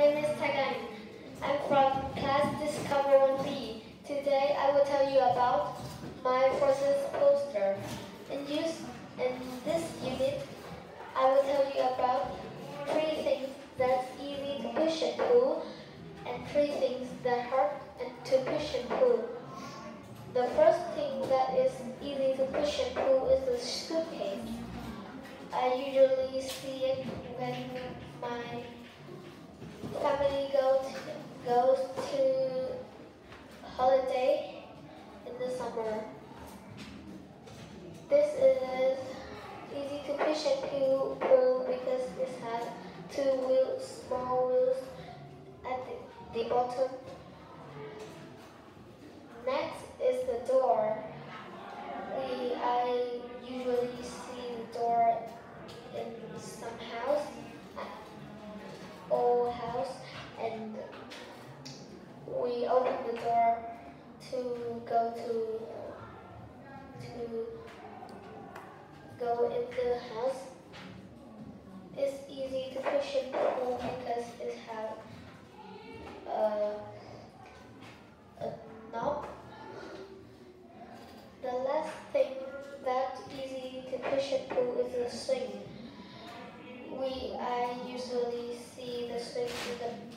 name is Thạch Anh. I'm from class Discover 1B. Today I will tell you about my forces poster. In, use, in this unit, I will tell you about three things that's easy to push and pull, and three things that hard to push and pull. The first thing that is easy to push and pull is the suitcase. I usually see it when my two wheels, small wheels at the, the bottom. Next is the door. We I usually see the door in some house, old house, and we open the door to go to to go into the house. And pull because it has a, uh, a knob. The last thing that's easy to pull is the swing. We I usually see the swing in the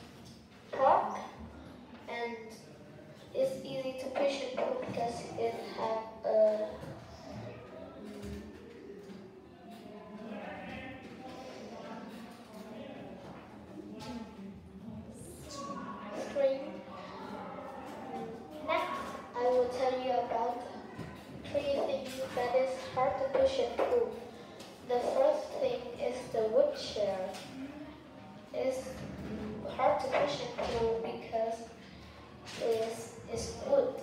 hard to push and pull. The first thing is the wood chair. It's hard to push and pull because it's, it's wood.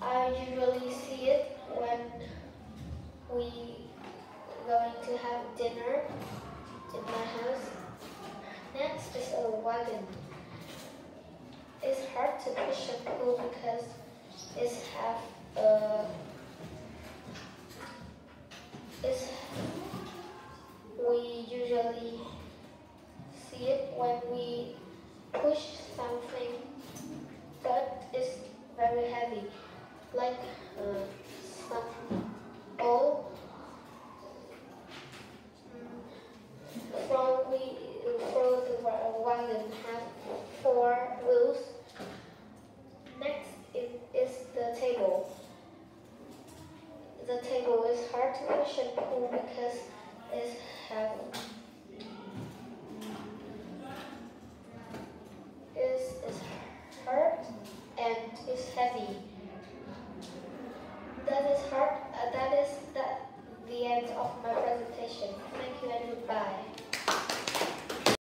I usually see it when we going to have dinner in my house. Next is a wagon. It's hard to push and pull because it's have Uh, a it's we usually see it when we push something that is very heavy like uh, some ball Mm, from we from the wa- wagon have four wheels next is, is the table the and pull because it's have